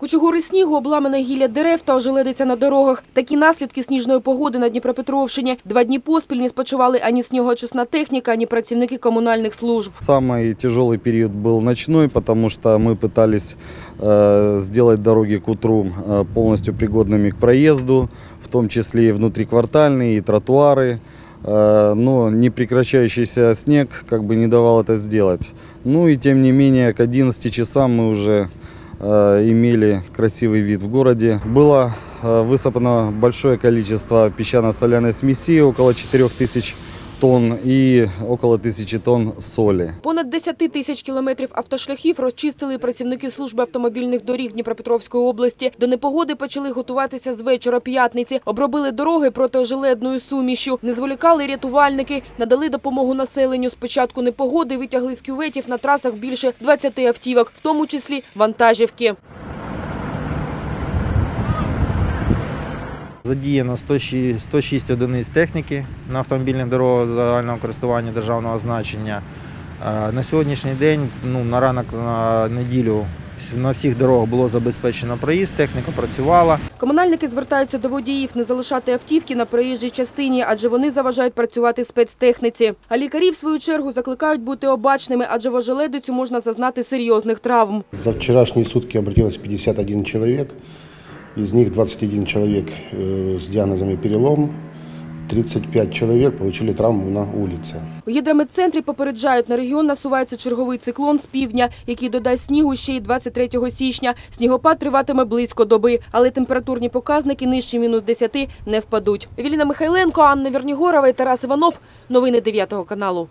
Кучугури снігу, обламане гілля дерев та ожеледиця на дорогах. Такі наслідки сніжної погоди на Дніпропетровщині. Два дні поспіль не спочивали ані снігоочисна техніка, ані працівники комунальних служб. Самый тяжелый период был ночной, потому что мы пытались э, сделать дороги к утру э, полностью пригодными к проезду, в том числе и внутриквартальные, и тротуары. Э, но непрекращающийся снег как бы не давал это сделать. Ну и тем не менее к 11 часам мы уже э, имели красивый вид в городе. Было э, высыпано большое количество песчано-соляной смеси, около 4000 тонн и около 1000 тонн соли. Понад 10 тисяч кілометрів автошляхів розчистили працівники служби автомобільних доріг Дніпропетровської області. До непогоди почали готуватися з вечора п'ятниці. Обробили дороги протиожеледною сумішю. Не зволікали рятувальники, надали допомогу населенню. З початку непогоди витягли з кюветів на трасах більше 20 автівок, в тому числі вантажівки. Задіяно 106 106 одиниць техніки на автомобільних дорогах загального користування державного значення. Е, На сьогоднішній день, ну, на ранок на неділю, на всіх дорогах було забезпечено проїзд, техніка працювала. Комунальники звертаються до водіїв не залишати автівки на проїжджій частині, адже вони заважають працювати спецтехніці. А лікарі, в свою чергу, закликають бути обачними, адже в ожеледицю можна зазнати серйозних травм. За вчерашние сутки обратилось 51 человек, из них 21 человек э, с диагнозами перелом, 35 человек получили травму на улице. У гідрометцентрі попереджають, на регіон насувається черговий циклон з півдня, який додасть снігу ще й 23 січня. Снігопад триватиме близько доби, але температурні показники нижче мінус 10 не впадуть. Евеліна Михайленко, Анна Вернігорова і Тарас Іванов. Новини 9 каналу.